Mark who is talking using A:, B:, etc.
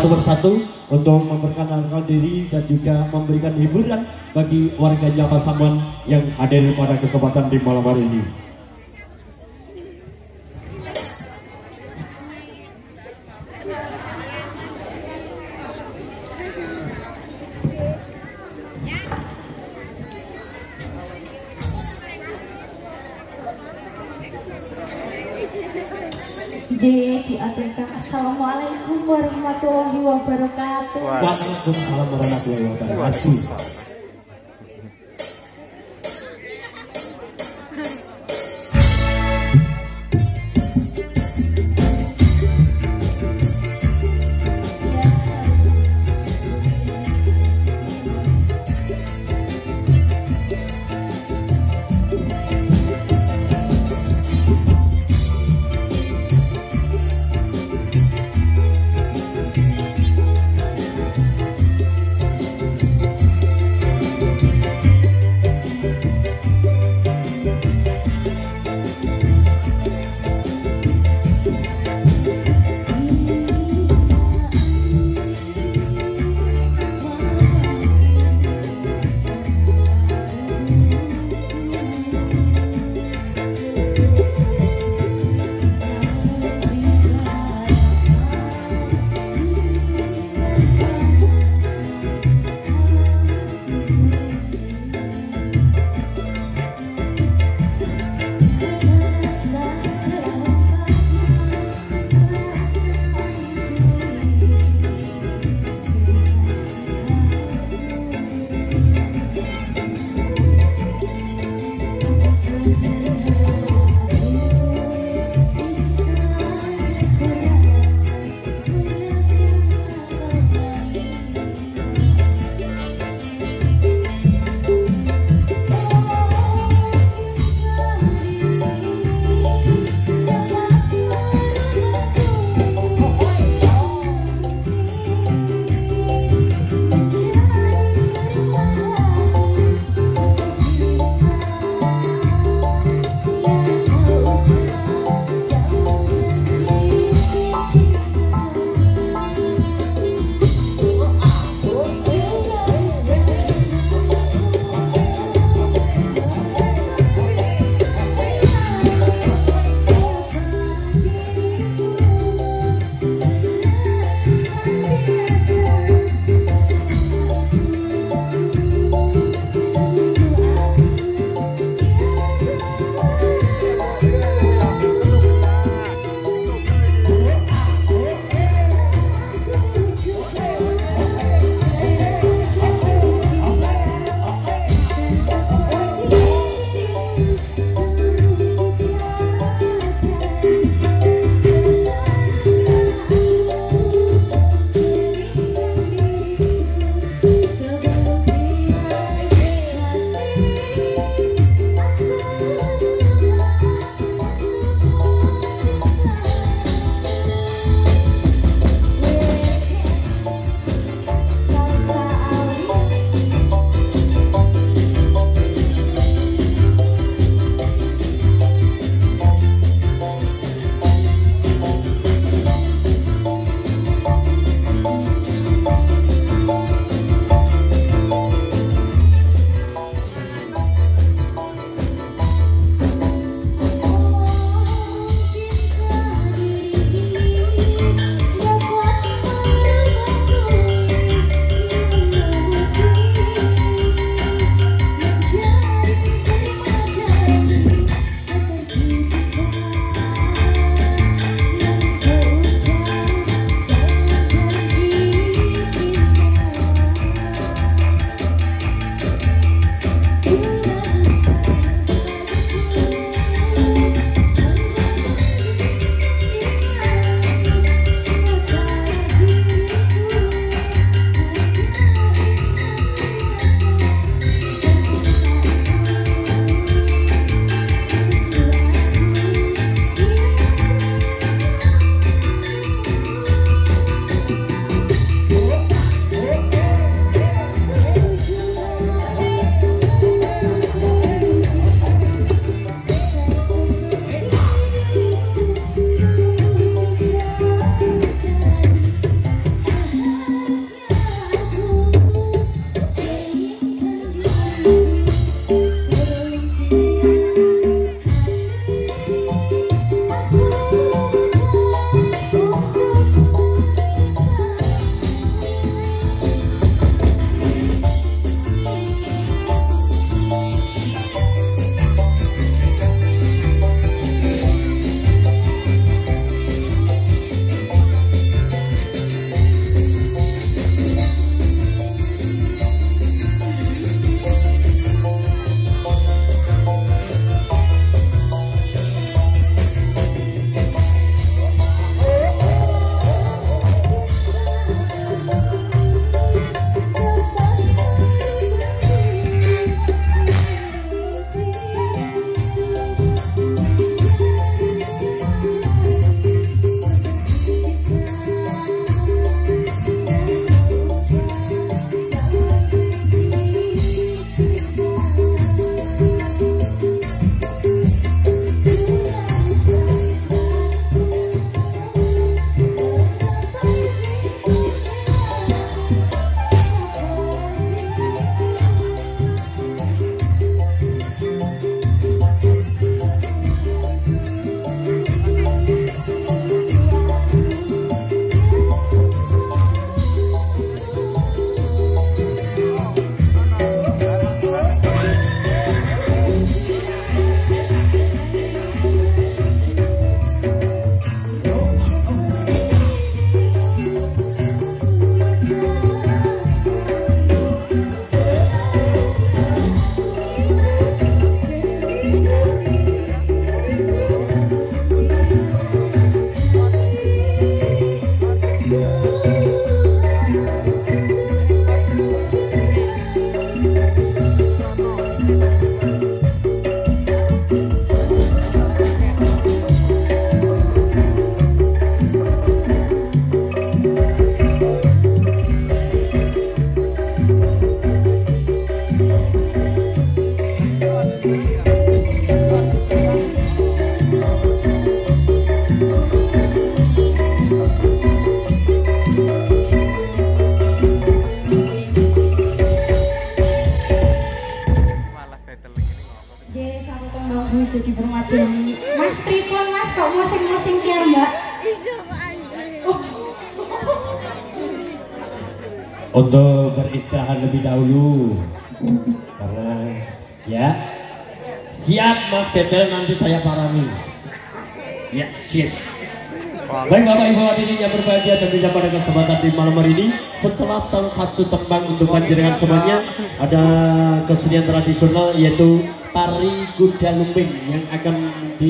A: satu persatu untuk memperkenalkan diri dan juga memberikan hiburan bagi warganya Pasaman yang hadir pada kesempatan di malam hari ini.
B: J diaturkan Assalamualaikum warahmatullahi wabarakatuh
A: Waalaikumsalam warahmatullahi wabarakatuh. musing-musing? Ya, untuk beristirahat lebih dahulu karena ya siap Mas Kepel nanti saya parami. Ya, siap. Baik Bapak Ibu hadirin yang berbahagia dan tidak pada kesempatan di malam hari ini setelah tahun satu tembang untuk panjenengan semuanya ada kesenian tradisional yaitu tari kuda lumping yang akan di